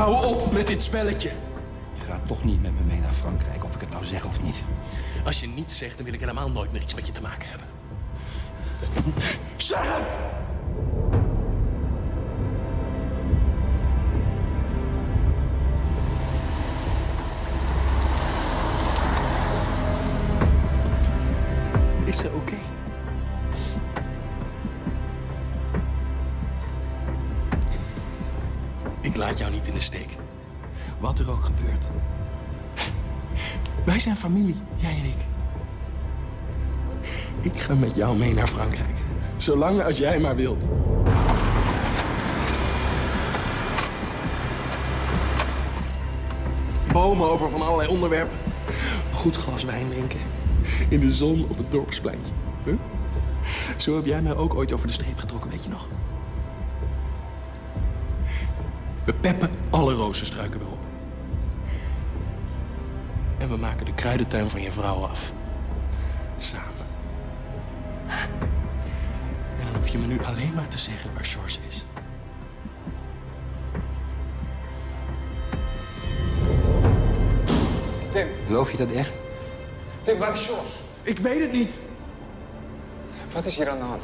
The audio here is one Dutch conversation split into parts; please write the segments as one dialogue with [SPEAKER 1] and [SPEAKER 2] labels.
[SPEAKER 1] Hou op met dit spelletje.
[SPEAKER 2] Je gaat toch niet met me mee naar Frankrijk, of ik het nou zeg of niet.
[SPEAKER 1] Als je niets zegt, dan wil ik helemaal nooit meer iets met je te maken hebben. Zeg het! Is ze oké? Ik laat jou niet in de steek. Wat er ook gebeurt. Wij zijn familie, jij en ik. Ik ga met jou mee naar Frankrijk. Zolang als jij maar wilt. Bomen over van allerlei onderwerpen. Goed glas wijn drinken. In de zon op het dorpspleintje. Huh? Zo heb jij mij ook ooit over de streep getrokken, weet je nog? We peppen alle rozenstruiken weer op. En we maken de kruidentuin van je vrouw af. Samen. En dan hoef je me nu alleen maar te zeggen waar George is.
[SPEAKER 3] Tim,
[SPEAKER 2] Geloof je dat echt?
[SPEAKER 3] Tim, waar is Jos?
[SPEAKER 1] Ik weet het niet.
[SPEAKER 3] Wat is hier aan de hand?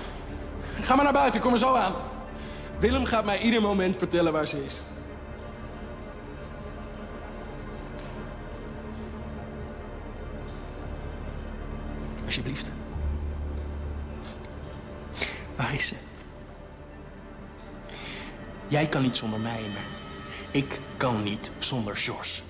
[SPEAKER 1] Ga maar naar buiten, kom er zo aan. Willem gaat mij ieder moment vertellen waar ze is. Alsjeblieft. Waar is ze? Jij kan niet zonder mij, maar ik kan niet zonder Jos.